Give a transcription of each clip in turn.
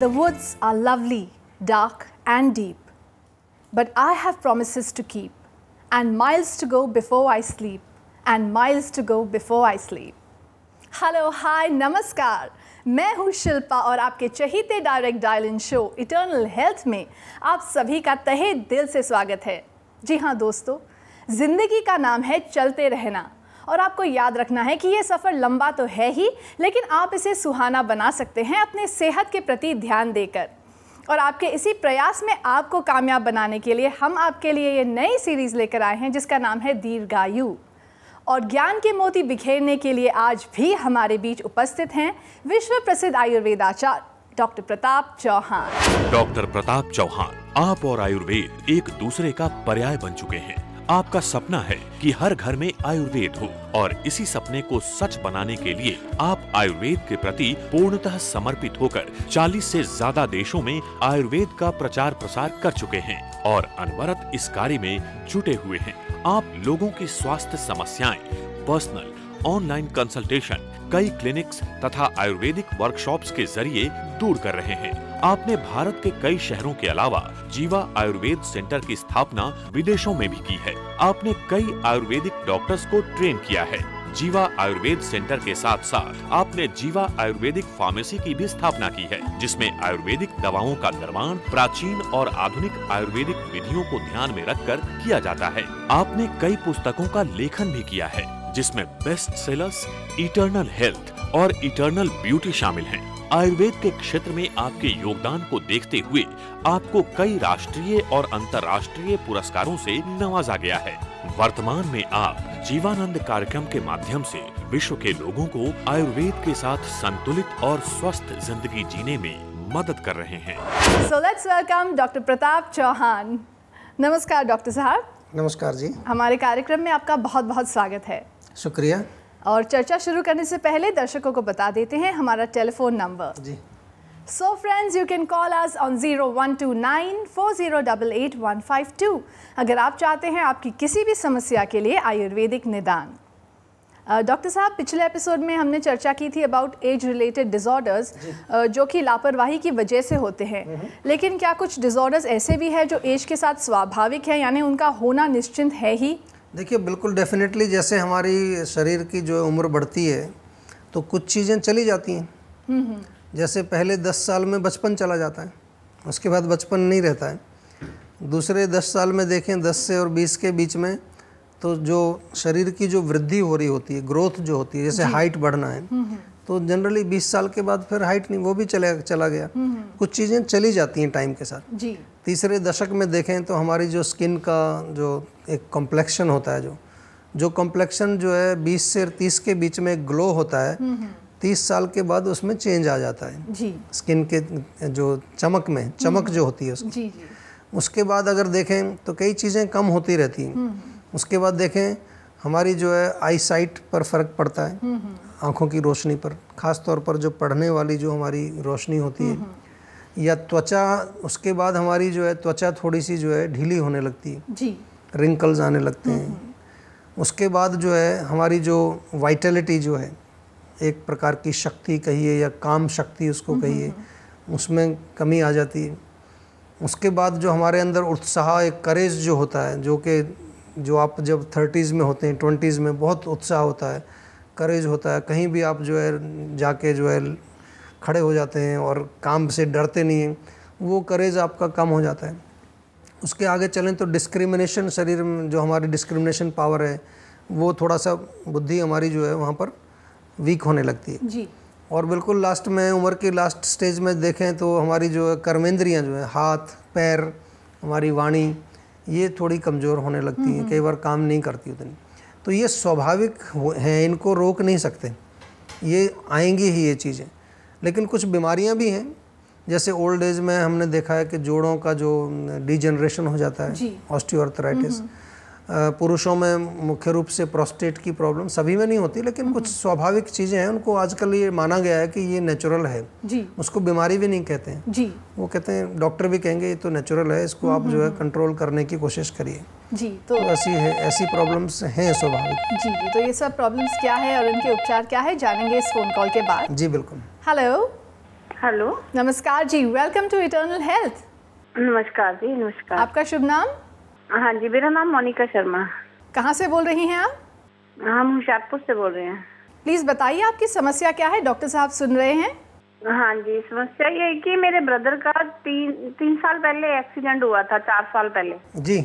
The woods are lovely, dark, and deep, but I have promises to keep, and miles to go before I sleep, and miles to go before I sleep. Hello hi नमस्कार मैं हूँ शिल्पा और आपके चहीते direct dial in show eternal health में आप सभी का तहे दिल से स्वागत है जी हाँ दोस्तों ज़िंदगी का नाम है चलते रहना और आपको याद रखना है कि ये सफ़र लंबा तो है ही, लेकिन आप इसे सुहाना बना सकते हैं अपने सेहत के प्रति ध्यान देकर। और आपके इसी प्रयास में आपको कामयाब बनाने के लिए हम आपके लिए ये नई सीरीज़ लेकर आए हैं, जिसका नाम है दीर्घायु। और ज्ञान के मोती बिखेरने के लिए आज भी हमारे बीच उपस्थित हैं विश्व प्रसिद्ध आयुर्वेदाचार्य डॉक्टर प्रताप चौहान। डॉक्टर प्रताप चौहान, आप और आयुर्वेद एक दूसरे का पर्याय बन चुके हैं। आपका सपना है कि हर घर में आयुर्वेद हो और इसी सपने को सच बनाने के लिए आप आयुर्वेद के प्रति पूर्णतः समर्पित होकर 40 से ज़्यादा देशों में आयुर्वेद का प्रचार प्रसार कर चुके हैं और अनवरत इस कार्य में जुटे हुए हैं। आप लोगों की स्वास्थ्य समस्याएँ, पर्सनल ऑनलाइन कंसल्टेशन कई क्लिनिक्स तथा आयुर्वेदिक वर्कशॉप्स के ज़रिए दूर कर रहे हैं। आपने भारत के कई शहरों के अलावा जीवा आयुर्वेद सेंटर की स्थापना विदेशों में भी की है। आपने कई आयुर्वेदिक डॉक्टर्स को ट्रेन किया है। जीवा आयुर्वेद सेंटर के साथ साथ आपने जीवा आयुर्वेदिक फार्मेसी की भी स्थापना की है, जिसमें आयुर्वेदिक दवाओं का निर्माण प्राचीन और आधुनिक आयुर्वेदिक विधियों को ध्यान में रखकर किया जाता है। आपने कई पुस्तकों का लेखन भी किया है। जिसमें बेस्ट सेलर्स इटर्नल हेल्थ और इटर्नल ब्यूटी शामिल हैं। आयुर्वेद के क्षेत्र में आपके योगदान को देखते हुए आपको कई राष्ट्रीय और अंतर्राष्ट्रीय पुरस्कारों से नवाजा गया है। वर्तमान में आप जीवानंद कार्यक्रम के माध्यम से विश्व के लोगों को आयुर्वेद के साथ संतुलित और स्वस्थ ज़िंदगी जीने में मदद कर रहे हैं। So let's welcome doctor Pratap Chauhan नमस्कार डॉक्टर साहब। नमस्कार जी। हमारे कार्यक्रम में आपका बहुत बहुत स्वागत है। शुक्रिया। और चर्चा शुरू करने से पहले दर्शकों को बता देते हैं हमारा telephone number. Ji. So friends you can call us on zero one two nine four zero double eight one five two अगर आप चाहते हैं आपकी किसी भी समस्या के लिए आयुर्वेदिक निदान। डॉक्टर साहब पिछले एपिसोड में हमने चर्चा की थी अबाउट एज रिलेटेड डिसऑर्डर्स जो। कि लापरवाही की वजह से होते हैं। लेकिन क्या कुछ डिसऑर्डर्स ऐसे भी हैं जो एज के साथ स्वाभाविक है यानी उनका होना निश्चिंत है ही? देखिए बिल्कुल डेफिनेटली जैसे हमारी शरीर की जो उम्र बढ़ती है तो कुछ चीज़ें चली जाती हैं। जैसे पहले दस साल में बचपन चला जाता है उसके बाद बचपन नहीं रहता है। दूसरे दस साल में देखें दस से और बीस के बीच में तो जो शरीर की जो वृद्धि हो रही होती है ग्रोथ जो होती है जैसे हाइट बढ़ना है तो जनरली 20 साल के बाद फिर हाइट नहीं वो भी चले चला गया। कुछ चीज़ें चली जाती हैं टाइम के साथ। जी। तीसरे दशक में देखें तो हमारी जो स्किन का जो एक कॉम्प्लेक्शन होता है जो जो कॉम्प्लेक्शन जो है 20 से 30 के बीच में ग्लो होता है तीस साल के बाद उसमें चेंज आ जाता है। जी। स्किन के जो चमक में चमक जो होती है उसकी। जी जी। उसके बाद अगर देखें तो कई चीज़ें कम होती रहती हैं। उसके बाद देखें हमारी जो है आई साइट पर फ़र्क पड़ता है आँखों की रोशनी पर। ख़ास तौर पर जो पढ़ने वाली जो हमारी रोशनी होती है या त्वचा उसके बाद हमारी जो है त्वचा थोड़ी सी जो है ढीली होने लगती है। जी। रिंकल्स आने लगते हैं। उसके बाद जो है हमारी जो वाइटलिटी जो है एक प्रकार की शक्ति कहिए या काम शक्ति उसको कहिए उसमें कमी आ जाती है। उसके बाद जो हमारे अंदर उत्साह एक करेज जो होता है जो कि जो आप जब थर्टीज़ में होते हैं ट्वेंटीज़ में बहुत उत्साह होता है करेज होता है कहीं भी आप जो है जाके जो है खड़े हो जाते हैं और काम से डरते नहीं हैं वो करेज आपका कम हो जाता है। उसके आगे चलें तो डिस्क्रिमिनेशन शरीर में जो हमारी डिस्क्रिमिनेशन पावर है वो थोड़ा सा बुद्धि हमारी जो है वहाँ पर वीक होने लगती है। जी। और बिल्कुल लास्ट में उम्र की लास्ट स्टेज में देखें तो हमारी जो है कर्मेंद्रियाँ जो है हाथ पैर हमारी वाणी ये थोड़ी कमज़ोर होने लगती हैं कई बार काम नहीं करती उतनी। तो ये स्वाभाविक हैं इनको रोक नहीं सकते। ये आएँगी ही ये चीज़ें। लेकिन कुछ बीमारियाँ भी हैं। जैसे ओल्ड एज में हमने देखा है कि जोड़ों का जो डिजनरेशन हो जाता है ऑस्टियोआर्थराइटिस। पुरुषों में मुख्य रूप से प्रोस्टेट की प्रॉब्लम सभी में नहीं होती लेकिन कुछ स्वाभाविक चीज़ें हैं उनको आजकल ये माना गया है कि ये नेचुरल है। जी। उसको बीमारी भी नहीं कहते हैं। जी। वो कहते हैं डॉक्टर भी कहेंगे ये तो नेचुरल है इसको आप जो है कंट्रोल करने की कोशिश करिए। जी तो तो ऐसी है ऐसी प्रॉब्लम्स हैं स्वाभाविक। जी जी तो ये सब प्रॉब्लम्स क्या है और इनके उपचार क्या है जानेंगे इस फ़ोन कॉल के बाद। जी बिल्कुल। हेलो हेलो नमस्कार जी वेलकम टू इटर्नल हेल्थ नमस्कार जी नमस्कार। आपका शुभ नाम? हाँ जी मेरा नाम मोनिका शर्मा। कहाँ से बोल रही हैं आप? हम होशियारपुर से बोल रहे हैं। प्लीज़ बताइए आपकी समस्या क्या है? डॉक्टर साहब सुन रहे हैं। हाँ जी समस्या ये है कि मेरे ब्रदर का तीन तीन साल पहले एक्सीडेंट हुआ था चार साल पहले। जी।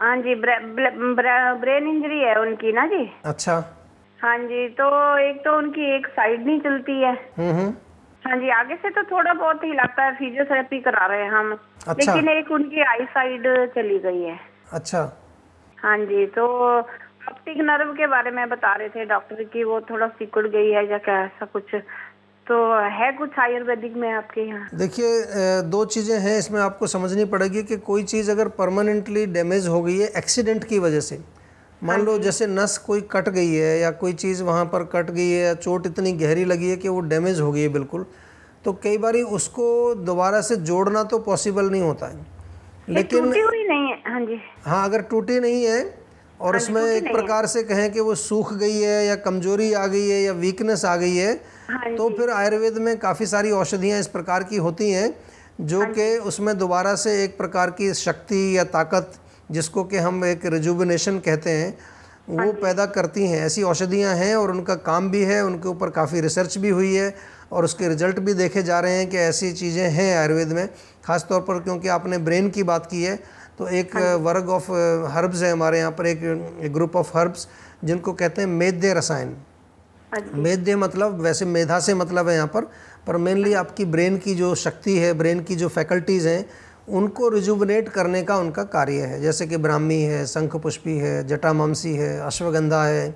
हाँ जी ब्रे, ब्रे, ब्रे, ब्रेन इंजरी है उनकी ना जी। अच्छा। हाँ जी तो एक तो उनकी एक साइड नहीं चलती है। हम्म हम्म। हाँ जी आगे से तो थोड़ा बहुत हिलाता है फिजियोथेरेपी करा रहे हैं हम। अच्छा। लेकिन एक उनकी आई साइड चली गई है। अच्छा। हाँ जी तो ऑप्टिक नर्व के बारे में बता रहे थे डॉक्टर की वो थोड़ा सिकुड़ गई है या क्या ऐसा कुछ। तो है कुछ आयुर्वेदिक में आपके यहाँ? देखिए दो चीज़ें हैं इसमें आपको समझनी पड़ेगी कि कोई चीज़ अगर परमानेंटली डैमेज हो गई है एक्सीडेंट की वजह से। मान लो जैसे नस कोई कट गई है या कोई चीज़ वहाँ पर कट गई है या चोट इतनी गहरी लगी है कि वो डैमेज हो गई है बिल्कुल तो कई बार उसको दोबारा से जोड़ना तो पॉसिबल नहीं होता है। लेकिन टूटी हुई नहीं है। हाँ जी। हाँ अगर टूटी नहीं है और उसमें एक प्रकार से कहें कि वो सूख गई है या कमज़ोरी आ गई है या वीकनेस आ गई है हाँ तो फिर आयुर्वेद में काफ़ी सारी औषधियाँ इस प्रकार की होती हैं जो हाँ कि उसमें दोबारा से एक प्रकार की शक्ति या ताकत जिसको कि हम एक रिजुबिनेशन कहते हैं हाँ वो पैदा करती हैं। ऐसी औषधियाँ हैं और उनका काम भी है उनके ऊपर काफ़ी रिसर्च भी हुई है और उसके रिज़ल्ट भी देखे जा रहे हैं कि ऐसी चीज़ें हैं आयुर्वेद में ख़ास तौर पर क्योंकि आपने ब्रेन की बात की है तो एक हाँ वर्ग ऑफ़ हर्ब्स है हमारे यहाँ पर एक ग्रुप ऑफ़ हर्ब्स जिनको कहते हैं मेद्य रसायन। हाँ मेद्य मतलब वैसे मेधा से मतलब है यहाँ पर पर मेनली आपकी ब्रेन की जो शक्ति है ब्रेन की जो फैकल्टीज़ हैं उनको रिजुबनेट करने का उनका कार्य है। जैसे कि ब्राह्मी है शंख पुष्पी है जटामांसी है अश्वगंधा है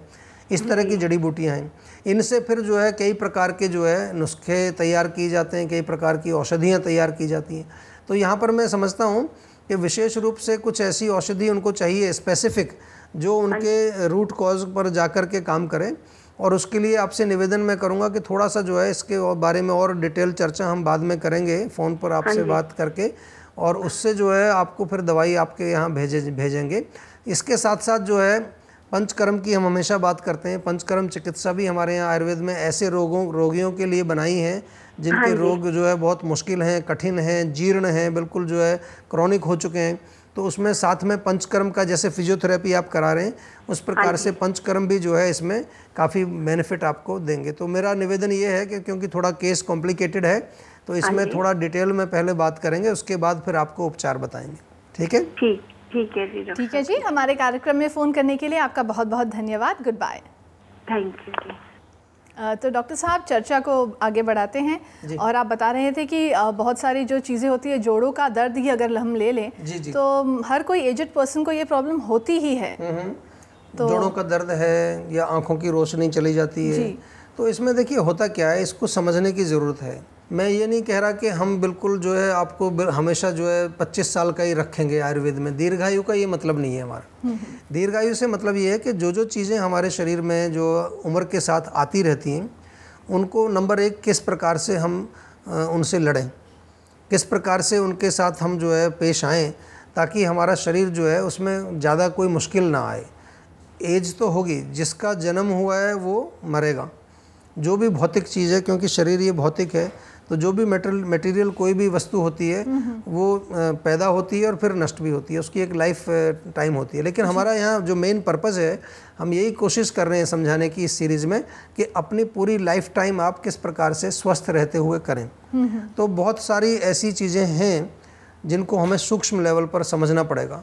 इस तरह की जड़ी बूटियाँ हैं। इनसे फिर जो है कई प्रकार के जो है नुस्खे तैयार किए जाते हैं कई प्रकार की औषधियाँ तैयार की जाती हैं। तो यहाँ पर मैं समझता हूँ कि विशेष रूप से कुछ ऐसी औषधि उनको चाहिए स्पेसिफिक जो उनके रूट कॉज पर जाकर के काम करें। और उसके लिए आपसे निवेदन मैं करूँगा कि थोड़ा सा जो है इसके बारे में और डिटेल चर्चा हम बाद में करेंगे फ़ोन पर आपसे बात करके। और उससे जो है आपको फिर दवाई आपके यहाँ भेजे भेजेंगे। इसके साथ साथ जो है पंचकर्म की हम हमेशा बात करते हैं। पंचकर्म चिकित्सा भी हमारे यहाँ आयुर्वेद में ऐसे रोगों रोगियों के लिए बनाई है जिनके हाँ रोग जो है बहुत मुश्किल हैं कठिन हैं जीर्ण हैं बिल्कुल जो है क्रॉनिक हो चुके हैं। तो उसमें साथ में पंचकर्म का जैसे फिजियोथेरेपी आप करा रहे हैं उस प्रकार से पंचकर्म भी जो है इसमें काफ़ी बेनिफिट आपको देंगे। तो मेरा निवेदन ये है कि क्योंकि थोड़ा केस कॉम्प्लिकेटेड है तो इसमें थोड़ा डिटेल में पहले बात करेंगे उसके बाद फिर आपको उपचार बताएँगे। ठीक है? ठीक। ठीक है जी ठीक है जी हमारे कार्यक्रम में फ़ोन करने के लिए आपका बहुत बहुत धन्यवाद गुड बाय थैंक यू तो डॉक्टर साहब चर्चा को आगे बढ़ाते हैं और आप बता रहे थे कि बहुत सारी जो चीज़ें होती है जोड़ों का दर्द ही अगर हम ले लें जी, जी। तो हर कोई एजड पर्सन को ये प्रॉब्लम होती ही है। तो जोड़ों का दर्द है या आँखों की रोशनी चली जाती है जी। तो इसमें देखिए होता क्या है इसको समझने की ज़रूरत है। मैं ये नहीं कह रहा कि हम बिल्कुल जो है आपको हमेशा जो है 25 साल का ही रखेंगे आयुर्वेद में। दीर्घायु का ये मतलब नहीं है हमारा। दीर्घायु से मतलब ये है कि जो जो चीज़ें हमारे शरीर में जो उम्र के साथ आती रहती हैं उनको नंबर एक किस प्रकार से हम उनसे लड़ें किस प्रकार से उनके साथ हम जो है पेश आएँ ताकि हमारा शरीर जो है उसमें ज़्यादा कोई मुश्किल ना आए। एज तो होगी जिसका जन्म हुआ है वो मरेगा। जो भी भौतिक चीज़ है क्योंकि शरीर ये भौतिक है तो जो भी मेटेरियल मटेरियल कोई भी वस्तु होती है वो पैदा होती है और फिर नष्ट भी होती है। उसकी एक लाइफ टाइम होती है। लेकिन हमारा यहाँ जो मेन पर्पज़ है हम यही कोशिश कर रहे हैं समझाने की इस सीरीज़ में कि अपनी पूरी लाइफ टाइम आप किस प्रकार से स्वस्थ रहते हुए करें। तो बहुत सारी ऐसी चीज़ें हैं जिनको हमें सूक्ष्म लेवल पर समझना पड़ेगा।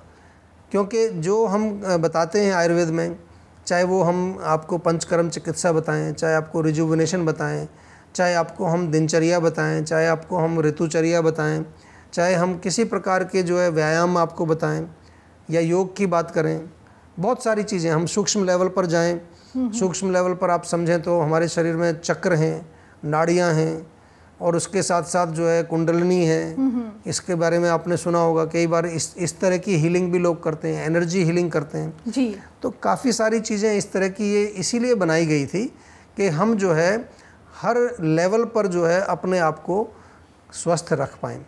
क्योंकि जो हम बताते हैं आयुर्वेद में चाहे वो हम आपको पंचकर्म चिकित्सा बताएँ चाहे आपको रिजुविनेशन बताएँ चाहे आपको हम दिनचर्या बताएँ चाहे आपको हम ऋतुचर्या बताएँ चाहे हम किसी प्रकार के जो है व्यायाम आपको बताएँ या योग की बात करें बहुत सारी चीज़ें हम सूक्ष्म लेवल पर जाएँ। सूक्ष्म लेवल पर आप समझें तो हमारे शरीर में चक्र हैं नाड़ियाँ हैं और उसके साथ साथ जो है कुंडलनी है। इसके बारे में आपने सुना होगा कई बार इस इस तरह की हीलिंग भी लोग करते हैं एनर्जी हीलिंग करते हैं। जी। तो काफ़ी सारी चीज़ें इस तरह की ये इसीलिए बनाई गई थी कि हम जो है हर लेवल पर जो है अपने आप को स्वस्थ रख पाएँ।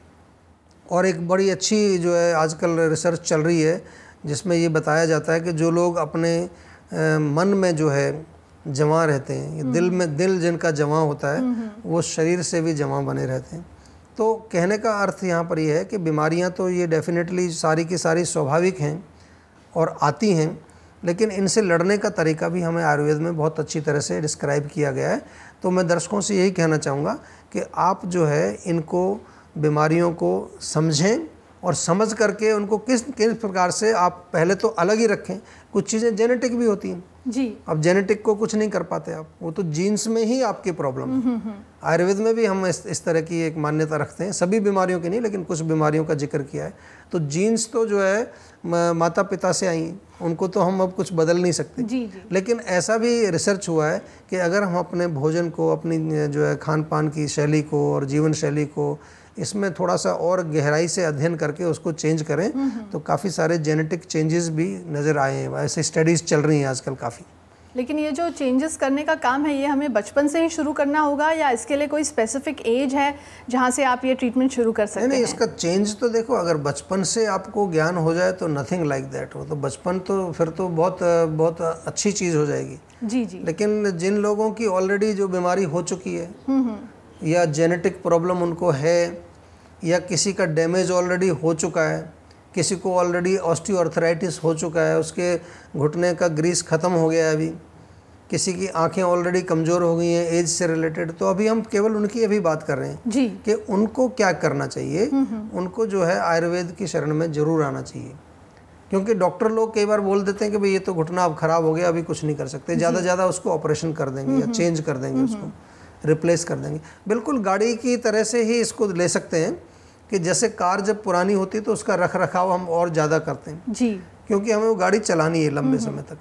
और एक बड़ी अच्छी जो है आजकल रिसर्च चल रही है जिसमें ये बताया जाता है कि जो लोग अपने मन में जो है जमा रहते हैं दिल में दिल जिनका जमा होता है वो शरीर से भी जमा बने रहते हैं। तो कहने का अर्थ यहाँ पर यह है कि बीमारियाँ तो ये डेफिनेटली सारी की सारी स्वाभाविक हैं और आती हैं लेकिन इनसे लड़ने का तरीका भी हमें आयुर्वेद में बहुत अच्छी तरह से डिस्क्राइब किया गया है। तो मैं दर्शकों से यही कहना चाहूँगा कि आप जो है इनको, बीमारियों को समझें और समझ करके उनको किस किस प्रकार से आप पहले तो अलग ही रखें। कुछ चीज़ें जेनेटिक भी होती हैं। जी। अब जेनेटिक को कुछ नहीं कर पाते आप। वो तो जीन्स में ही आपकी प्रॉब्लम है। आयुर्वेद में भी हम इस, इस तरह की एक मान्यता रखते हैं। सभी बीमारियों की नहीं लेकिन कुछ बीमारियों का ज़िक्र किया है। तो जीन्स तो जो है माता पिता से आई। उनको तो हम अब कुछ बदल नहीं सकते। जी जी। लेकिन ऐसा भी रिसर्च हुआ है कि अगर हम अपने भोजन को अपनी जो है खान पान की शैली को और जीवन शैली को इसमें थोड़ा सा और गहराई से अध्ययन करके उसको चेंज करें तो काफ़ी सारे जेनेटिक चेंजेस भी नज़र आए हैं। ऐसे स्टडीज़ चल रही हैं आजकल काफ़ी। लेकिन ये जो चेंजेस करने का काम है ये हमें बचपन से ही शुरू करना होगा या इसके लिए कोई स्पेसिफिक एज है जहाँ से आप ये ट्रीटमेंट शुरू कर सकते नहीं नहीं हैं? इसका चेंज तो देखो अगर बचपन से आपको ज्ञान हो जाए तो नथिंग लाइक दैट हो। तो बचपन तो फिर तो बहुत बहुत अच्छी चीज़ हो जाएगी। जी जी। लेकिन जिन लोगों की ऑलरेडी जो बीमारी हो चुकी है या जेनेटिक प्रॉब्लम उनको है या किसी का डैमेज ऑलरेडी हो चुका है किसी को ऑलरेडी ऑस्टियोआर्थराइटिस हो चुका है उसके घुटने का ग्रीस ख़त्म हो गया है अभी किसी की आँखें ऑलरेडी कमज़ोर हो गई हैं एज से रिलेटेड तो अभी हम केवल उनकी अभी बात कर रहे हैं जी। कि उनको क्या करना चाहिए उनको जो है आयुर्वेद की शरण में ज़रूर आना चाहिए। क्योंकि डॉक्टर लोग कई बार बोल देते हैं कि भाई ये तो घुटना अब ख़राब हो गया अभी कुछ नहीं कर सकते ज़्यादा ज़्यादा उसको ऑपरेशन कर देंगे या चेंज कर देंगे उसको रिप्लेस कर देंगे। बिल्कुल गाड़ी की तरह से ही इसको ले सकते हैं कि जैसे कार जब पुरानी होती है तो उसका रख रखाव हम और ज़्यादा करते हैं। जी। क्योंकि हमें वो गाड़ी चलानी है लंबे समय तक।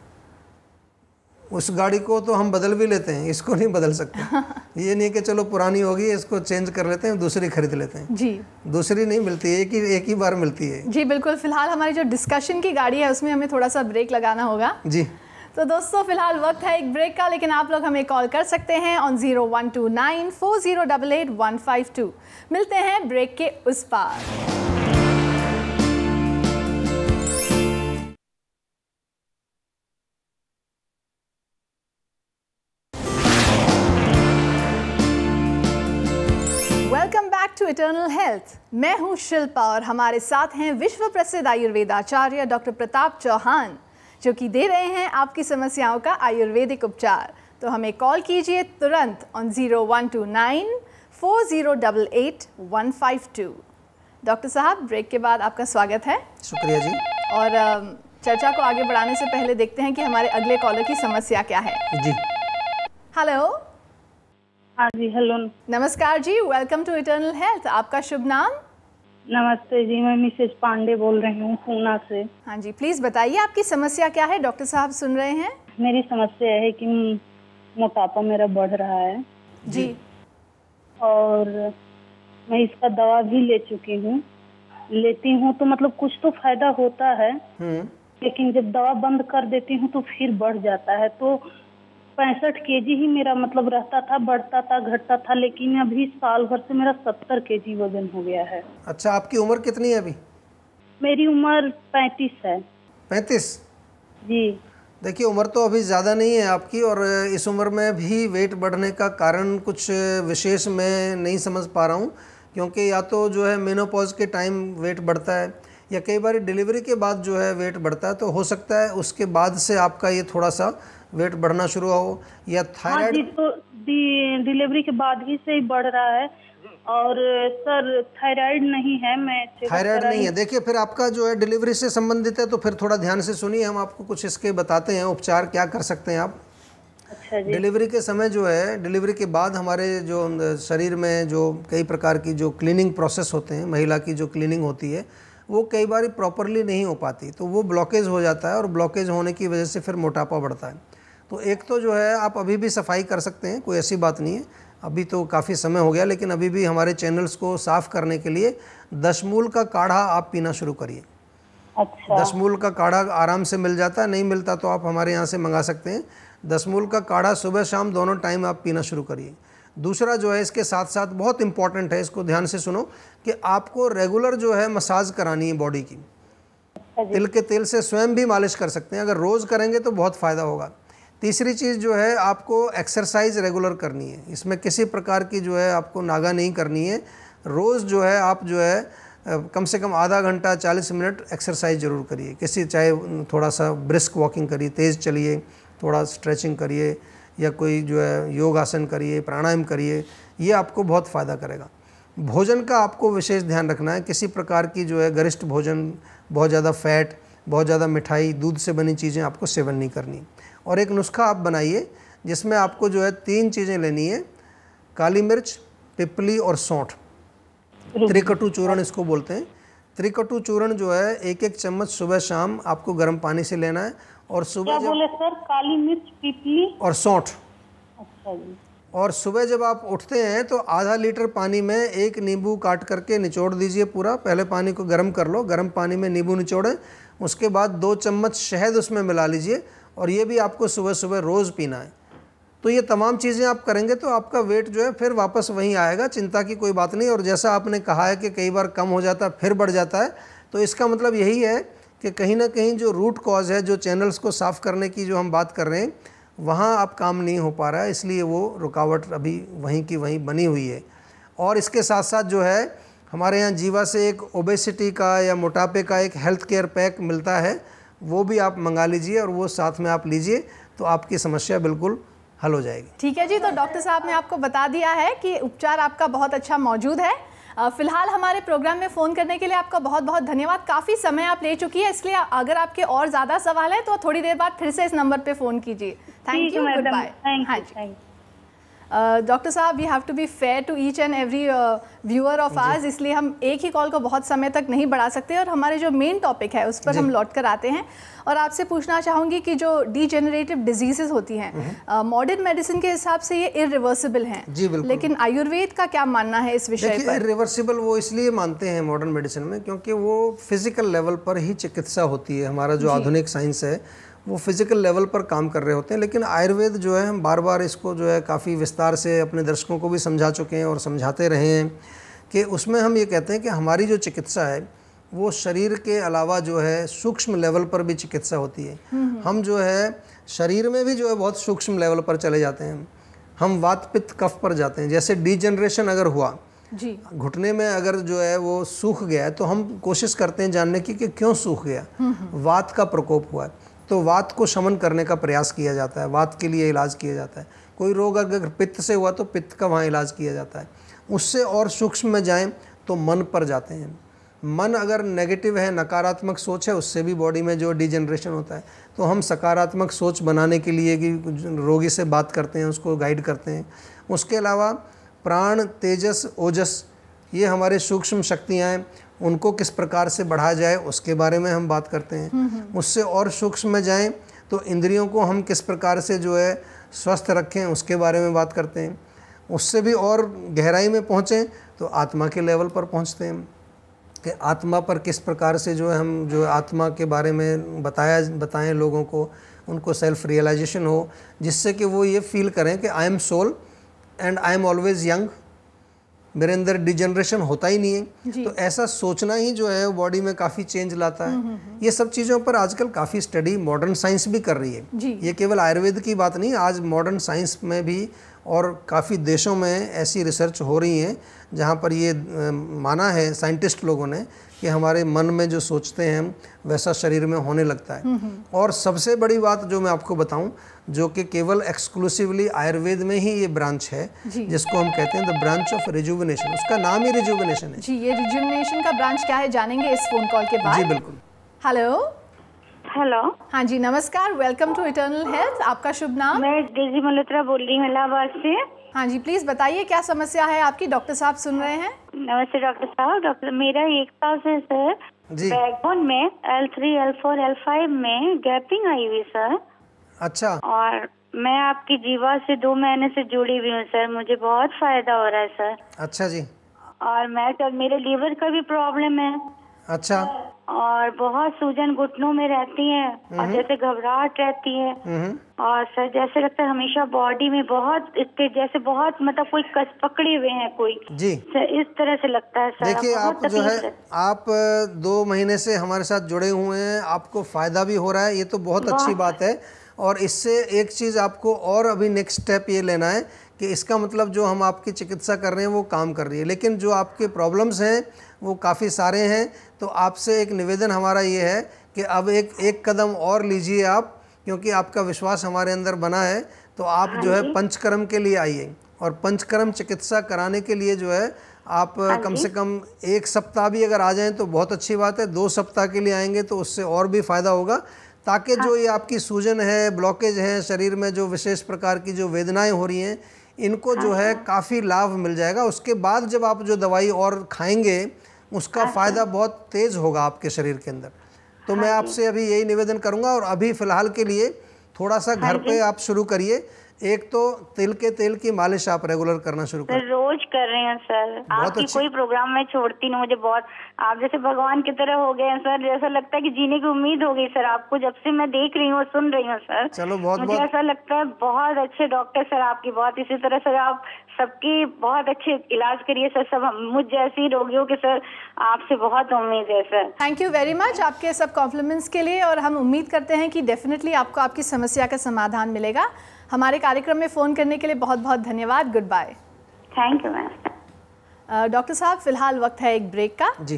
उस गाड़ी को तो हम बदल भी लेते हैं इसको नहीं बदल सकते। ये नहीं कि चलो पुरानी होगी इसको चेंज कर लेते हैं दूसरी खरीद लेते हैं। जी। दूसरी नहीं मिलती एक ही एक ही बार मिलती है। जी बिल्कुल। फ़िलहाल हमारी जो डिस्कशन की गाड़ी है उसमें हमें थोड़ा सा ब्रेक लगाना होगा। जी। तो दोस्तों, फ़िलहाल वक्त है एक ब्रेक का, लेकिन आप लोग हमें कॉल कर सकते हैं on zero one two nine four zero double eight one five two मिलते हैं ब्रेक के उस पार। टू इटर्नल हेल्थ मैं हूँ शिल्पा और हमारे साथ हैं विश्व प्रसिद्ध आयुर्वेदाचार्य डॉक्टर प्रताप चौहान। जो कि दे रहे हैं आपकी समस्याओं का आयुर्वेदिक उपचार। तो हमें कॉल कीजिए तुरंत on zero one two nine four zero double eight one five two doctor साहब ब्रेक के बाद आपका स्वागत है। शुक्रिया जी। और चर्चा को आगे बढ़ाने से पहले देखते हैं कि हमारे अगले कॉलर की समस्या क्या है। जी। हेलो हाँ जी हेलो नमस्कार जी वेलकम टू इटर्नल हेल्थ आपका शुभ नाम? नमस्ते जी मैं मिसेज पांडे बोल रही हूँ पूना से। हाँ जी प्लीज़ बताइए आपकी समस्या क्या है? डॉक्टर साहब सुन रहे हैं। मेरी समस्या है कि मोटापा मेरा बढ़ रहा है। जी। और मैं इसका दवा भी ले चुकी हूँ। लेती हूँ तो मतलब कुछ तो फ़ायदा होता है। हम्म। लेकिन जब दवा बंद कर देती हूँ तो फिर बढ़ जाता है। तो पैंसठ के जी ही मेरा मतलब रहता था बढ़ता था घटता था लेकिन अभी साल भर से मेरा सत्तर के जी वज़न हो गया है। अच्छा आपकी उम्र कितनी है अभी? मेरी उम्र पैंतीस है। पैंतीस? जी। देखिए उम्र तो अभी ज़्यादा नहीं है आपकी और इस उम्र में भी वेट बढ़ने का कारण कुछ विशेष मैं नहीं समझ पा रहा हूँ क्योंकि या तो जो है मेनोपॉज के टाइम वेट बढ़ता है या कई बार डिलीवरी के बाद जो है वेट बढ़ता है तो हो सकता है उसके बाद से आपका ये थोड़ा सा वेट बढ़ना शुरू हो या हाँ जी तो डिलीवरी के बाद ही से ही बढ़ रहा है। और सर थायराइड नहीं है मैं थायराइड नहीं है। देखिए फिर आपका जो है डिलीवरी से संबंधित है तो फिर थोड़ा ध्यान से सुनिए हम आपको कुछ इसके बताते हैं उपचार क्या कर सकते हैं आप। अच्छा डिलीवरी के समय जो है डिलीवरी के बाद हमारे जो शरीर में जो कई प्रकार की जो क्लीनिंग प्रोसेस होते हैं महिला की जो क्लीनिंग होती है वो कई बार प्रॉपरली नहीं हो पाती तो वो ब्लॉकेज हो जाता है और ब्लॉकेज होने की वजह से फिर मोटापा बढ़ता है। तो एक तो जो है आप अभी भी सफ़ाई कर सकते हैं कोई ऐसी बात नहीं है। अभी तो काफ़ी समय हो गया लेकिन अभी भी हमारे चैनल्स को साफ़ करने के लिए दशमूल का काढ़ा आप पीना शुरू करिए। अच्छा। दसमूल का काढ़ा आराम से मिल जाता है नहीं मिलता तो आप हमारे यहाँ से मंगा सकते हैं। दसमूल का काढ़ा सुबह शाम दोनों टाइम आप पीना शुरू करिए। दूसरा जो है इसके साथ साथ बहुत इंपॉर्टेंट है इसको ध्यान से सुनो कि आपको रेगुलर जो है मसाज करानी है बॉडी की। तिल के तेल से स्वयं भी मालिश कर सकते हैं अगर रोज़ करेंगे तो बहुत फ़ायदा होगा। तीसरी चीज़ जो है, आपको एक्सरसाइज रेगुलर करनी है। इसमें किसी प्रकार की जो है, आपको नागा नहीं करनी है। रोज़ जो है, आप जो है कम से कम आधा घंटा 40 मिनट एक्सरसाइज ज़रूर करिए। किसी, चाहे थोड़ा सा ब्रिस्क वॉकिंग करिए, तेज़ चलिए, थोड़ा स्ट्रेचिंग करिए, या कोई जो है योग आसन करिए, प्राणायाम करिए, ये आपको बहुत फ़ायदा करेगा। भोजन का आपको विशेष ध्यान रखना है। किसी प्रकार की जो है, गरिष्ठ भोजन, बहुत ज़्यादा फैट बहुत ज़्यादा मिठाई, दूध से बनी चीज़ें आपको सेवन नहीं करनी। और एक नुस्खा आप बनाइए जिसमें आपको जो है तीन चीज़ें लेनी है काली मिर्च पिपली और सौंठ। त्रिकटु चूर्ण इसको बोलते हैं। त्रिकटु चूर्ण जो है एक एक चम्मच सुबह शाम आपको गर्म पानी से लेना है और सुबह क्या बोले सर? काली मिर्च पिपली? और सौंठ। अच्छा जी। और सुबह जब आप उठते हैं तो आधा लीटर पानी में एक नींबू काट करके निचोड़ दीजिए पूरा। पहले पानी को गर्म कर लो गर्म पानी में नींबू निचोड़ें। उसके बाद दो चम्मच शहद उसमें मिला लीजिए। और ये भी आपको सुबह सुबह रोज़ पीना है। तो ये तमाम चीज़ें आप करेंगे तो आपका वेट जो है फिर वापस वहीं आएगा, चिंता की कोई बात नहीं। और जैसा आपने कहा है कि कई बार कम हो जाता है, फिर बढ़ जाता है तो इसका मतलब यही है कि कहीं ना कहीं जो रूट कॉज है, जो चैनल्स को साफ़ करने की जो हम बात कर रहे हैं, वहाँ आप काम नहीं हो पा रहा है। इसलिए वो रुकावट अभी वहीं की वहीं बनी हुई है। और इसके साथ साथ जो है, हमारे यहाँ जीवा से एक ओबेसिटी का या मोटापे का एक हेल्थ केयर पैक मिलता है। वो भी आप मंगा लीजिए और वो साथ में आप लीजिए तो आपकी समस्या बिल्कुल हल हो जाएगी। ठीक है जी तो डॉक्टर साहब ने आपको बता दिया है कि उपचार आपका बहुत अच्छा मौजूद है। फ़िलहाल हमारे प्रोग्राम में फ़ोन करने के लिए आपका बहुत बहुत धन्यवाद। काफ़ी समय आप ले चुकी है इसलिए अगर आपके और ज़्यादा सवाल है तो थोड़ी देर बाद फिर से इस नंबर पे फ़ोन कीजिए। थैंक यू गुड बाय हाँ जी। डॉक्टर साहब we have to be fair to each and every viewer of ours इसलिए हम एक ही कॉल को बहुत समय तक नहीं बढ़ा सकते और हमारे जो मेन टॉपिक है उस पर हम लौट कर आते हैं। और आपसे पूछना चाहूँगी कि जो डीजेनरेटिव डिजीजेज होती हैं मॉडर्न मेडिसिन के हिसाब से ये इरिवर्सिबल हैं। जी बिल्कुल। लेकिन आयुर्वेद का क्या मानना है इस विषय पर? इरिवर्सिबल वो इसलिए मानते हैं मॉडर्न मेडिसिन में क्योंकि वो फ़िज़िकल लेवल पर ही चिकित्सा होती है। हमारा जो आधुनिक साइंस है वो फ़िज़िकल लेवल पर काम कर रहे होते हैं लेकिन आयुर्वेद जो है हम बार बार इसको जो है काफ़ी विस्तार से अपने दर्शकों को भी समझा चुके हैं और समझाते रहे हैं कि उसमें हम ये कहते हैं कि हमारी जो चिकित्सा है वो शरीर के अलावा जो है सूक्ष्म लेवल पर भी चिकित्सा होती है। हम जो है शरीर में भी जो है बहुत सूक्ष्म लेवल पर चले जाते हैं। हम वात पित्त कफ पर जाते हैं। जैसे डीजनरेशन अगर हुआ जी। घुटने में अगर जो है वो सूख गया है तो हम कोशिश करते हैं जानने की कि क्यों सूख गया। वात का प्रकोप हुआ है। तो वात को शमन करने का प्रयास किया जाता है, वात के लिए इलाज किया जाता है। कोई रोग अगर पित्त से हुआ तो पित्त का वहाँ इलाज किया जाता है। उससे और सूक्ष्म में जाएँ तो मन पर जाते हैं। मन अगर नेगेटिव है, नकारात्मक सोच है, उससे भी बॉडी में जो डिजनरेशन होता है तो हम सकारात्मक सोच बनाने के लिए कि रोगी से बात करते हैं, उसको गाइड करते हैं। उसके अलावा प्राण, तेजस, ओजस, ये हमारे सूक्ष्म शक्तियाँ हैं। उनको किस प्रकार से बढ़ाया जाए उसके बारे में हम बात करते हैं। उससे और सूक्ष्म में जाएँ तो इंद्रियों को हम किस प्रकार से जो है स्वस्थ रखें उसके बारे में बात करते हैं। उससे भी और गहराई में पहुँचें तो आत्मा के लेवल पर पहुँचते हैं। कि आत्मा पर किस प्रकार से जो है हम जो आत्मा के बारे में बताया बताएँ लोगों को उनको सेल्फ रियलाइजेशन हो जिससे कि वो ये फील करें कि I am soul and I am always young मेरे अंदर डिजनरेशन होता ही नहीं है। तो ऐसा सोचना ही जो है बॉडी में काफ़ी चेंज लाता है। हम्म, हम्म, हम्म। ये सब चीज़ों पर आजकल काफ़ी स्टडी मॉडर्न साइंस भी कर रही है। ये केवल आयुर्वेद की बात नहीं आज मॉडर्न साइंस में भी और काफ़ी देशों में ऐसी रिसर्च हो रही हैं जहाँ पर ये माना है साइंटिस्ट लोगों ने कि हमारे मन में जो सोचते हैं वैसा शरीर में होने लगता है। और सबसे बड़ी बात जो मैं आपको बताऊँ जो कि केवल एक्सक्लूसिवली आयुर्वेद में ही ये ब्रांच है जिसको हम कहते हैं द ब्रांच ऑफ़ रिजुविनेशन उसका नाम ही रिजुविनेशन है। जी ये रिजुविनेशन का ब्रांच क्या है जानेंगे इस फ़ोन कॉल के बाद? जी बिल्कुल। हेलो हेलो हाँ जी नमस्कार। वेलकम टू इटर्नल हेल्थ आपका शुभ नाम? मैं डेजी मल्होत्रा बोल रही हूँ इलाहाबाद से। हाँ जी प्लीज़ बताइए क्या समस्या है? आपकी डॉक्टर साहब सुन रहे हैं? नमस्ते डॉक्टर साहब। डॉक्टर मेरा एक साल से सर बैकबोन में L three L four L five में गैपिंग आई हुई सर अच्छा। और मैं आपकी जीवा से दो महीने से जुड़ी हुई हूँ सर मुझे बहुत फ़ायदा हो रहा है सर अच्छा जी। और मैं मेरे लीवर का भी प्रॉब्लम है। अच्छा। और बहुत सूजन घुटनों में रहती है और हम्म। जैसे घबराहट रहती है। हम्म। और सर जैसे लगता है हमेशा बॉडी में बहुत जैसे बहुत मतलब कोई कस पकड़े हुए हैं कोई। जी। सर इस तरह से लगता है सर। देखिए आप जो है आप दो महीने से हमारे साथ जुड़े हुए हैं आपको फ़ायदा भी हो रहा है ये तो बहुत अच्छी बात है। और इससे एक चीज़ आपको और अभी नेक्स्ट स्टेप ये लेना है कि इसका मतलब जो हम आपकी चिकित्सा कर रहे हैं वो काम कर रही है। लेकिन जो आपके प्रॉब्लम्स हैं वो काफ़ी सारे हैं तो आपसे एक निवेदन हमारा ये है कि अब एक एक कदम और लीजिए आप क्योंकि आपका विश्वास हमारे अंदर बना है। तो आप जो है पंचकर्म के लिए आइए और पंचकर्म चिकित्सा कराने के लिए जो है आप कम से कम एक सप्ताह भी अगर आ जाएँ तो बहुत अच्छी बात है। दो सप्ताह के लिए आएँगे तो उससे और भी फ़ायदा होगा। ताकि जो ये आपकी सूजन है ब्लॉकेज है शरीर में जो विशेष प्रकार की जो वेदनाएँ हो रही हैं इनको जो है काफ़ी लाभ मिल जाएगा। उसके बाद जब आप जो दवाई और खाएँगे उसका फ़ायदा बहुत तेज़ होगा आपके शरीर के अंदर। तो मैं आपसे अभी यही निवेदन करूँगा और अभी फ़िलहाल के लिए थोड़ा सा घर पे आप शुरू करिए। एक तो तिल के तेल की मालिश आप रेगुलर करना शुरू करें रोज कर रहे हैं सर। आपकी अच्छी- कोई प्रोग्राम में छोड़ती नहीं मुझे बहुत आप जैसे भगवान की तरह हो गए हैं सर जैसा लगता है कि जीने की उम्मीद हो गई सर। आपको जब से मैं देख रही हूँ सुन रही हूँ सर। चलो, बहुत- मुझे बहुत- ऐसा लगता है बहुत अच्छे डॉक्टर सर आपकी बहुत। इसी तरह सर आप सबकी बहुत अच्छे इलाज करिए सर। सब मुझ जैसी रोगियों के सर आपसे बहुत उम्मीद है sir. Thank you very much आपके सब कॉम्प्लीमेंट्स के लिए और हम उम्मीद करते हैं कि डेफिनेटली आपको आपकी समस्या का समाधान मिलेगा। हमारे कार्यक्रम में फ़ोन करने के लिए बहुत बहुत धन्यवाद। Good bye thank you ma'am doctor साहब फ़िलहाल वक्त है एक ब्रेक का। जी।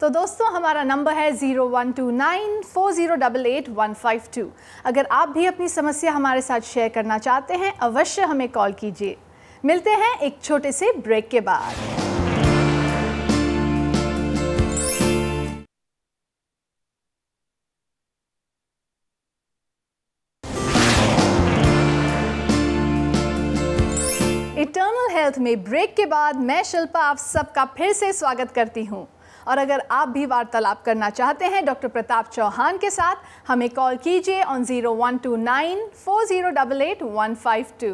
तो दोस्तों हमारा नंबर है zero one two nine four zero double eight one five two. अगर आप भी अपनी समस्या हमारे साथ शेयर करना चाहते हैं अवश्य हमें कॉल कीजिए। मिलते हैं एक छोटे से ब्रेक के बाद। इटर्नल हेल्थ में ब्रेक के बाद मैं शिल्पा आप सबका फिर से स्वागत करती हूँ। और अगर आप भी वार्तालाप करना चाहते हैं डॉक्टर प्रताप चौहान के साथ हमें कॉल कीजिए on zero one two nine four zero double eight one five two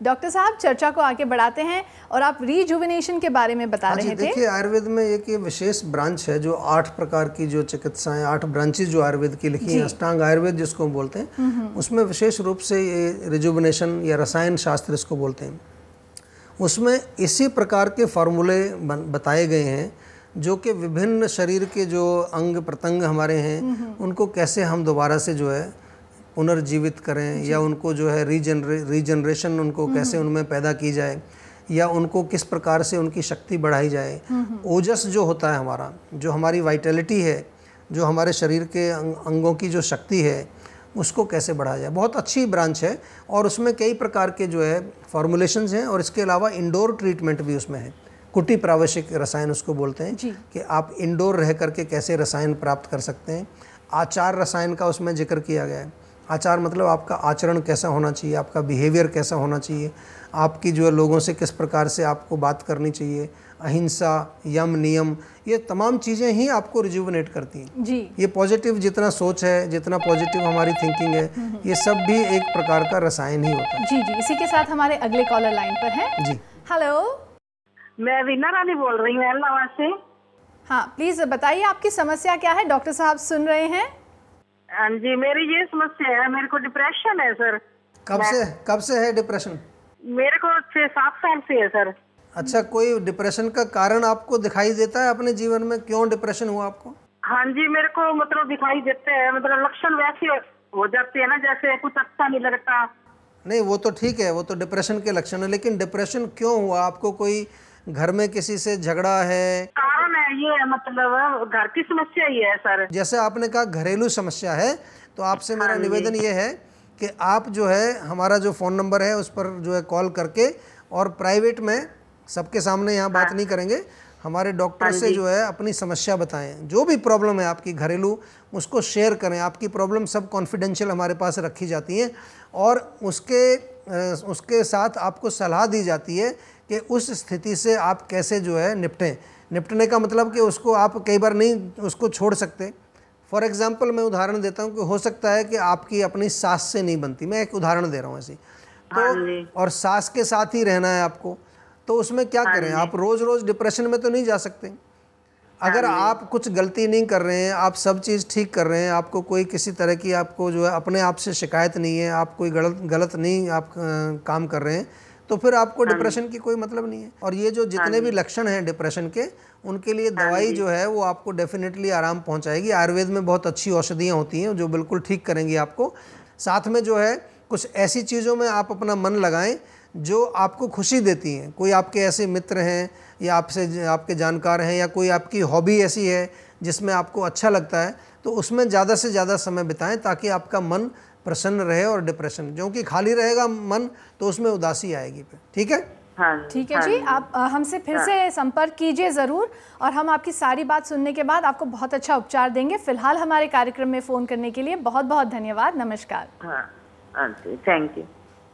doctor साहब चर्चा को आगे बढ़ाते हैं और आप रिजुविनेशन के बारे में बता हाँ रहे थे। देखिए आयुर्वेद में एक ये विशेष ब्रांच है जो आठ प्रकार की जो चिकित्साएँ आठ ब्रांचेज जो आयुर्वेद की लिखी हैं अष्टांग आयुर्वेद जिसको हम बोलते हैं उसमें विशेष रूप से ये रिजुविनेशन या रसायन शास्त्र इसको बोलते हैं। उसमें इसी प्रकार के फार्मूले बताए गए हैं जो कि विभिन्न शरीर के जो अंग प्रत्यंग हमारे हैं उनको कैसे हम दोबारा से जो है पुनर्जीवित करें या उनको जो है रीजनरे रीजनरेशन उनको कैसे उनमें पैदा की जाए या उनको किस प्रकार से उनकी शक्ति बढ़ाई जाए। ओजस जो होता है हमारा जो हमारी वाइटलिटी है जो हमारे शरीर के अंगों की जो शक्ति है उसको कैसे बढ़ाया जाए। बहुत अच्छी ब्रांच है और उसमें कई प्रकार के जो है फॉर्मुलेशंस हैं और इसके अलावा इंडोर ट्रीटमेंट भी उसमें है। कुटी प्रावश्यक रसायन उसको बोलते हैं। कि आप इंडोर रह करके कैसे रसायन प्राप्त कर सकते हैं। आचार रसायन का उसमें ज़िक्र किया गया है। आचार मतलब आपका आचरण कैसा होना चाहिए आपका बिहेवियर कैसा होना चाहिए आपकी जो है लोगों से किस प्रकार से आपको बात करनी चाहिए अहिंसा यम नियम ये तमाम चीज़ें ही आपको रिजुवनेट करती हैं। जी। ये पॉजिटिव जितना सोच है जितना पॉजिटिव हमारी थिंकिंग है ये सब भी एक प्रकार का रसायन ही होता है। जी जी। इसी के साथ हमारे अगले कॉलर लाइन पर हैं। जी। हेलो मैं वीना रानी बोल रही हूँ अहमदाबाद से। हाँ प्लीज़ बताइए आपकी समस्या क्या है? डॉक्टर साहब सुन रहे हैं। हाँ जी मेरी ये समस्या है मेरे को डिप्रेशन है सर कब से कब से है डिप्रेशन मेरे को छह सात साल से है सर अच्छा कोई डिप्रेशन का कारण आपको दिखाई देता है अपने जीवन में? क्यों डिप्रेशन हुआ आपको? हाँ जी मेरे को मतलब दिखाई देते हैं। मतलब लक्षण वैसे हो जाते हैं ना जैसे कुछ अच्छा नहीं लगता। नहीं वो तो ठीक है वो तो डिप्रेशन के लक्षण है लेकिन डिप्रेशन क्यों हुआ? आपको कोई घर में किसी से झगड़ा है? कारण है ये मतलब घर की समस्या ही है सर। जैसे आपने कहा घरेलू समस्या है तो आपसे मेरा निवेदन ये है कि आप जो है हमारा जो फ़ोन नंबर है उस पर जो है कॉल करके और प्राइवेट में सबके सामने यहाँ बात नहीं करेंगे। हमारे डॉक्टर से जो। है अपनी समस्या बताएँ। जो भी प्रॉब्लम है आपकी घरेलू उसको शेयर करें। आपकी प्रॉब्लम सब कॉन्फिडेंशियल हमारे पास रखी जाती हैं और उसके उसके साथ आपको सलाह दी जाती है कि उस स्थिति से आप कैसे जो है निपटें। निपटने का मतलब कि उसको आप कई बार नहीं उसको छोड़ सकते। फॉर एग्ज़ाम्पल मैं उदाहरण देता हूँ कि हो सकता है कि आपकी अपनी सास से नहीं बनती। मैं एक उदाहरण दे रहा हूँ ऐसी। तो और सास के साथ ही रहना है आपको। तो उसमें क्या करें? आप रोज़ रोज़ डिप्रेशन में तो नहीं जा सकते। अगर आप कुछ गलती नहीं कर रहे हैं आप सब चीज़ ठीक कर रहे हैं आपको कोई किसी तरह की आपको जो है अपने आप से शिकायत नहीं है आप कोई गलत गलत नहीं आप काम कर रहे हैं तो फिर आपको डिप्रेशन की कोई मतलब नहीं है। और ये जो जितने भी लक्षण हैं डिप्रेशन के उनके लिए दवाई जो। है वो आपको डेफिनेटली आराम पहुंचाएगी। आयुर्वेद में बहुत अच्छी औषधियाँ होती हैं जो बिल्कुल ठीक करेंगी आपको। साथ में जो है कुछ ऐसी चीज़ों में आप अपना मन लगाएँ जो आपको खुशी देती हैं। कोई आपके ऐसे मित्र हैं या आपसे आपके जानकार हैं या कोई आपकी हॉबी ऐसी है जिसमें आपको अच्छा लगता है तो उसमें ज़्यादा से ज़्यादा समय बिताएँ ताकि आपका मन प्रसन्न रहे और डिप्रेशन क्योंकि खाली रहेगा मन तो उसमें उदासी आएगी फिर। ठीक है? हाँ ठीक है जी आप हमसे फिर से संपर्क कीजिए ज़रूर और हम आपकी सारी बात सुनने के बाद आपको बहुत अच्छा उपचार देंगे। फ़िलहाल हमारे कार्यक्रम में फ़ोन करने के लिए बहुत बहुत धन्यवाद नमस्कार। हाँ हाँ थैंक यू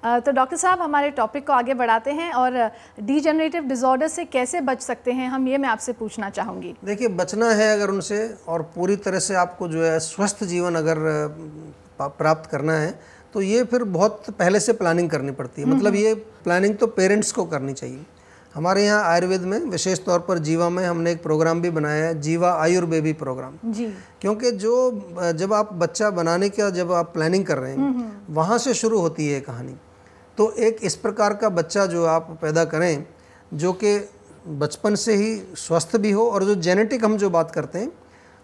तो डॉक्टर साहब हमारे टॉपिक को आगे बढ़ाते हैं और डीजनरेटिव डिसऑर्डर से कैसे बच सकते हैं हम ये मैं आपसे पूछना चाहूँगी। देखिए बचना है अगर उनसे और पूरी तरह से आपको जो है स्वस्थ जीवन अगर प्राप्त करना है तो ये फिर बहुत पहले से प्लानिंग करनी पड़ती है। मतलब ये प्लानिंग तो पेरेंट्स को करनी चाहिए। हमारे यहाँ आयुर्वेद में विशेष तौर पर जीवा में हमने एक प्रोग्राम भी बनाया है जीवा आयुर्वेदी प्रोग्राम जी। क्योंकि जो जब आप बच्चा बनाने का जब आप प्लानिंग कर रहे हैं वहाँ से शुरू होती है ये कहानी। तो एक इस प्रकार का बच्चा जो आप पैदा करें जो कि बचपन से ही स्वस्थ भी हो और जो जेनेटिक हम जो बात करते हैं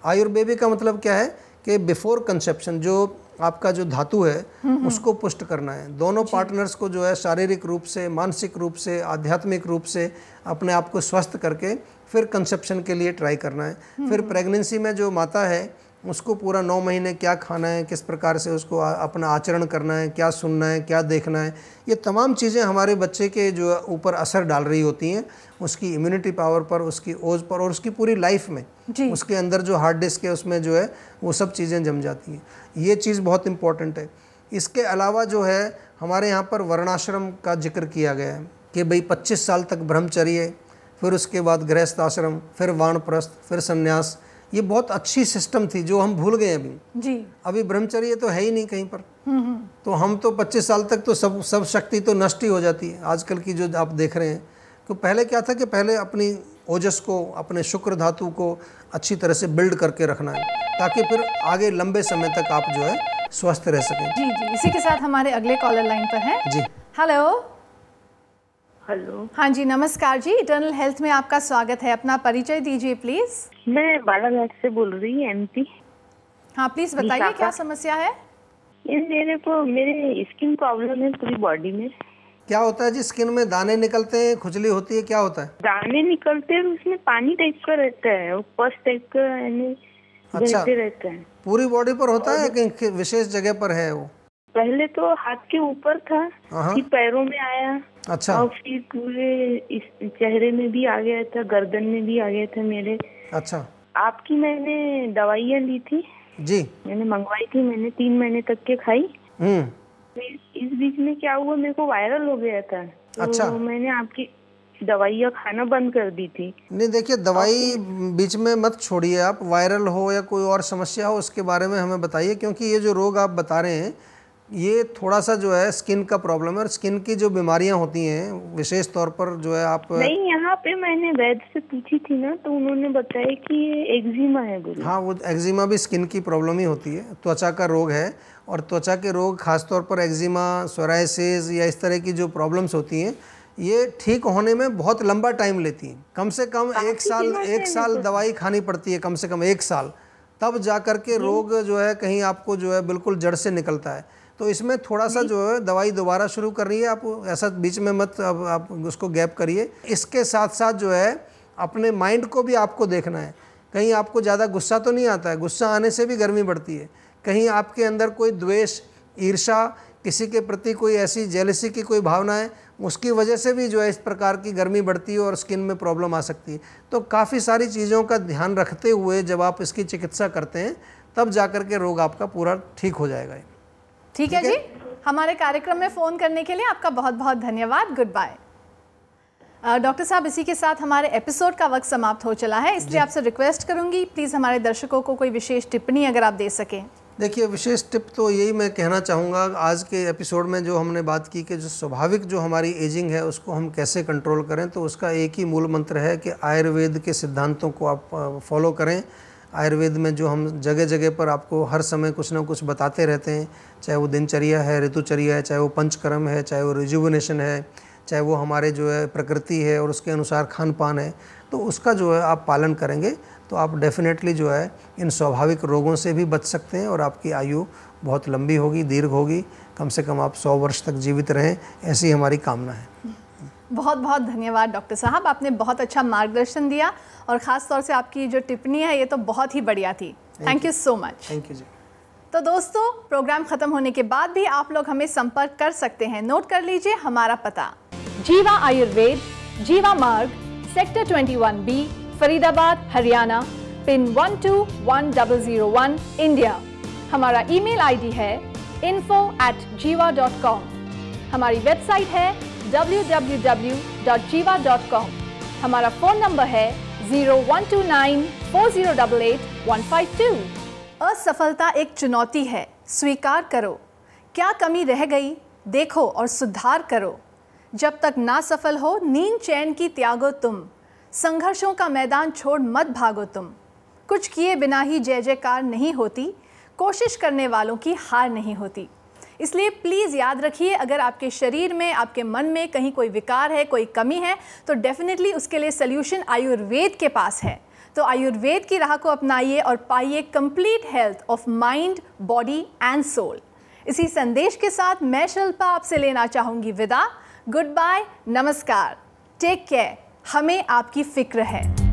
आयुर्वेदिक का मतलब क्या है कि बिफोर कंसेप्शन जो आपका जो धातु है उसको पुष्ट करना है। दोनों पार्टनर्स को जो है शारीरिक रूप से मानसिक रूप से आध्यात्मिक रूप से अपने आप को स्वस्थ करके फिर कंसेप्शन के लिए ट्राई करना है। फिर प्रेगनेंसी में जो माता है उसको पूरा नौ महीने क्या खाना है किस प्रकार से उसको अपना आचरण करना है क्या सुनना है क्या देखना है ये तमाम चीज़ें हमारे बच्चे के जो ऊपर असर डाल रही होती हैं उसकी इम्यूनिटी पावर पर उसकी ओज पर और उसकी पूरी लाइफ में। उसके अंदर जो हार्ड डिस्क है उसमें जो है वो सब चीज़ें जम जाती हैं। ये चीज़ बहुत इंपॉर्टेंट है। इसके अलावा जो है हमारे यहाँ पर वर्णाश्रम का ज़िक्र किया गया है कि भाई 25 साल तक ब्रह्मचर्य फिर उसके बाद गृहस्थ आश्रम फिर वानप्रस्थ फिर संन्यास ये बहुत अच्छी सिस्टम थी जो हम भूल गए अभी। जी। अभी ब्रह्मचर्य तो है ही नहीं कहीं पर। तो हम तो 25 साल तक तो सब सब शक्ति तो नष्ट ही हो जाती है आजकल की जो आप देख रहे हैं। तो पहले क्या था कि पहले अपनी ओजस को अपने शुक्र धातु को अच्छी तरह से बिल्ड करके रखना है ताकि फिर आगे लंबे समय तक आप जो है स्वस्थ रह सकें। जी जी। इसी के साथ हमारे अगले कॉलर लाइन पर हैं। जी। Hello hello. हाँ जी नमस्कार जी। इटर्नल हेल्थ में आपका स्वागत है। अपना परिचय दीजिए प्लीज़ मैं बालाघाट से बोल रही हूँ एमपी हाँ प्लीज़ बताइए क्या समस्या है? मेरे को मेरे स्किन प्रॉब्लम है पूरी बॉडी में। क्या होता है जी? स्किन में दाने निकलते हैं खुजली होती है क्या होता है? दाने निकलते हैं उसमें पानी टाइप का रहता है पस टाइप का यानी अच्छा। रहता है। पूरी बॉडी पर होता है कहीं विशेष जगह पर है वो? पहले तो हाथ के ऊपर था हाँ। फिर पैरों में आया। अच्छा। और फिर पूरे इस चेहरे में भी आ गया था गर्दन में भी आ गया था मेरे। अच्छा। आपकी मैंने दवाइयाँ ली थी। जी। मैंने मंगवाई थी मैंने तीन महीने तक के खाई। हम्म। फिर इस बीच में क्या हुआ मेरे को वायरल हो गया था। तो अच्छा। मैंने आपकी दवाइयाँ खाना बंद कर दी थी। नहीं देखिए दवाई बीच में मत छोड़िए आप वायरल हो या कोई और समस्या हो उसके बारे में हमें बताइए क्योंकि ये जो रोग आप बता रहे हैं ये थोड़ा सा जो है स्किन का प्रॉब्लम है और स्किन की जो बीमारियाँ होती हैं विशेष तौर पर जो है आप नहीं यहाँ पे मैंने वैद्य से पूछी थी ना तो उन्होंने बताया कि ये एक्जिमा है बोले हाँ वो एक्जिमा भी स्किन की प्रॉब्लम ही होती है त्वचा का रोग है और त्वचा के रोग खासतौर पर एक्जिमा सोराइसिस या इस तरह की जो प्रॉब्लम्स होती हैं ये ठीक होने में बहुत लंबा टाइम लेती हैं। कम से कम एक साल एक साल दवाई खानी पड़ती है कम से कम एक साल। तब जा कर के रोग जो है कहीं आपको जो है बिल्कुल जड़ से निकलता है। तो इसमें थोड़ा सा जो। है दवाई दोबारा शुरू कर रही है। आप ऐसा बीच में मत अब आप उसको गैप करिए। इसके साथ साथ जो है अपने माइंड को भी आपको देखना है। कहीं आपको ज़्यादा गुस्सा तो नहीं आता है? गुस्सा आने से भी गर्मी बढ़ती है। कहीं आपके अंदर कोई द्वेष ईर्षा किसी के प्रति कोई ऐसी जेलसी की कोई भावना है उसकी वजह से भी जो है इस प्रकार की गर्मी बढ़ती है और स्किन में प्रॉब्लम आ सकती है। तो काफ़ी सारी चीज़ों का ध्यान रखते हुए जब आप इसकी चिकित्सा करते हैं तब जा कर के रोग आपका पूरा ठीक हो जाएगा ठीक है जी? हमारे कार्यक्रम में फ़ोन करने के लिए आपका बहुत बहुत धन्यवाद। गुड बाय डॉक्टर साहब इसी के साथ हमारे एपिसोड का वक्त समाप्त हो चला है इसलिए आपसे रिक्वेस्ट करूँगी प्लीज़ हमारे दर्शकों को कोई विशेष टिप्पणी अगर आप दे सकें। देखिए विशेष टिप तो यही मैं कहना चाहूँगा आज के एपिसोड में जो हमने बात की कि जो स्वाभाविक जो हमारी एजिंग है उसको हम कैसे कंट्रोल करें तो उसका एक ही मूल मंत्र है कि आयुर्वेद के सिद्धांतों को आप फॉलो करें। आयुर्वेद में जो हम जगह जगह पर आपको हर समय कुछ ना कुछ बताते रहते हैं, चाहे वो दिनचर्या है, ऋतुचर्या है, चाहे वो पंचकर्म है, चाहे वो रिजुवनेशन है, चाहे वो हमारे जो है प्रकृति है और उसके अनुसार खान पान है तो उसका जो है आप पालन करेंगे तो आप डेफिनेटली जो है इन स्वाभाविक रोगों से भी बच सकते हैं और आपकी आयु बहुत लंबी होगी, दीर्घ होगी, कम से कम आप सौ वर्ष तक जीवित रहें, ऐसी हमारी कामना है। बहुत बहुत धन्यवाद डॉक्टर साहब। आपने बहुत अच्छा मार्गदर्शन दिया और ख़ास तौर से आपकी जो टिप्पणी है ये तो बहुत ही बढ़िया थी। Thank you so much thank you जी। तो दोस्तों प्रोग्राम खत्म होने के बाद भी आप लोग हमें संपर्क कर सकते हैं। नोट कर लीजिए हमारा पता। Jiva Ayurveda Jiva Marg sector 21 B Faridabad Haryana pin 121001 India. हमारा ईमेल आईडी है info at jiva dot com हमारी वेबसाइट है www.jiva.com हमारा फ़ोन नंबर है zero one two nine four zero double eight one five two असफलता एक चुनौती है, स्वीकार करो। क्या कमी रह गई? देखो और सुधार करो। जब तक ना सफल हो, नींद चैन की त्यागो तुम। संघर्षों का मैदान छोड़ मत भागो तुम। कुछ किए बिना ही जय जयकार नहीं होती। कोशिश करने वालों की हार नहीं होती। इसलिए प्लीज़ याद रखिए, अगर आपके शरीर में, आपके मन में कहीं कोई विकार है, कोई कमी है तो डेफिनेटली उसके लिए सल्यूशन आयुर्वेद के पास है। तो आयुर्वेद की राह को अपनाइए और पाइए complete health of mind body and soul इसी संदेश के साथ मैं शिल्पा आपसे लेना चाहूँगी विदा। गुड बाय नमस्कार। टेक केयर हमें आपकी फ़िक्र है।